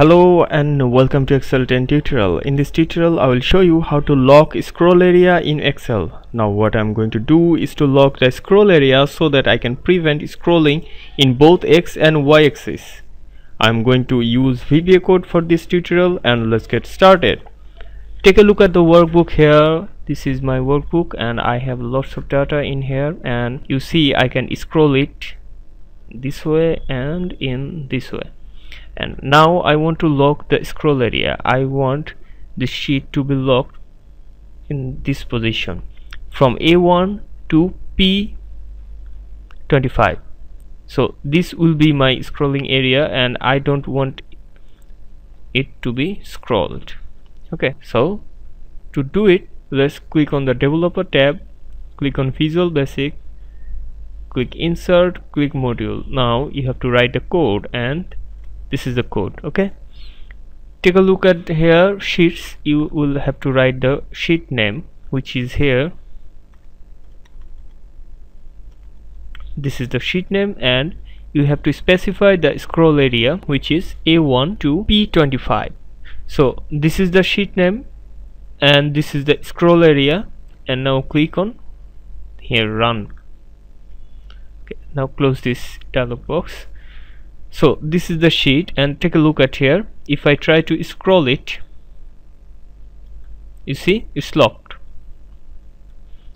Hello and welcome to Excel 10 tutorial. In this tutorial I will show you how to lock scroll area in Excel. Now what I'm going to do is to lock the scroll area so that I can prevent scrolling in both X and Y axis. I'm going to use VBA code for this tutorial and let's get started. Take a look at the workbook here. This is my workbook and I have lots of data in here and you see I can scroll it this way and in this way and now I want to lock the scroll area. I want the sheet to be locked in this position. From A1 to P25 so this will be my scrolling area and I don't want it to be scrolled. Okay so to do it let's click on the developer tab click on Visual Basic click insert click module. Now you have to write the code and this is the code okay? Take a look at here sheets. You will have to write the sheet name which is here. This is the sheet name and you have to specify the scroll area which is a1 to p25 so this is the sheet name and this is the scroll area. And now click on here run. Okay now close this dialog box so this is the sheet and take a look at here. If I try to scroll it you see it's locked.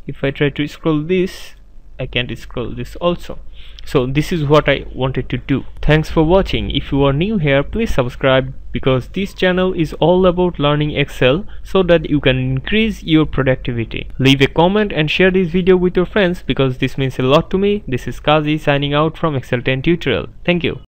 If I try to scroll this I can't scroll this also. So this is what I wanted to do. Thanks for watching. If you are new here please subscribe because this channel is all about learning Excel so that you can increase your productivity. Leave a comment and share this video with your friends because this means a lot to me. This is Kazi signing out from Excel 10 tutorial. Thank you